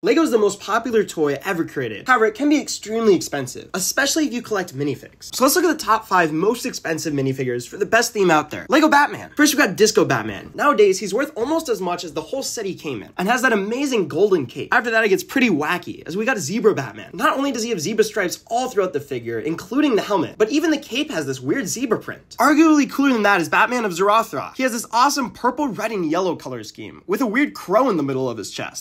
Lego is the most popular toy ever created. However, it can be extremely expensive, especially if you collect minifigs. So let's look at the top 5 most expensive minifigures for the best theme out there. Lego Batman. First we've got Disco Batman. Nowadays, he's worth almost as much as the whole set he came in, and has that amazing golden cape. After that, it gets pretty wacky, as we got Zebra Batman. Not only does he have zebra stripes all throughout the figure, including the helmet, but even the cape has this weird zebra print. Arguably cooler than that is Batman of Zur-En-Arrh. He has this awesome purple, red, and yellow color scheme, with a weird crow in the middle of his chest.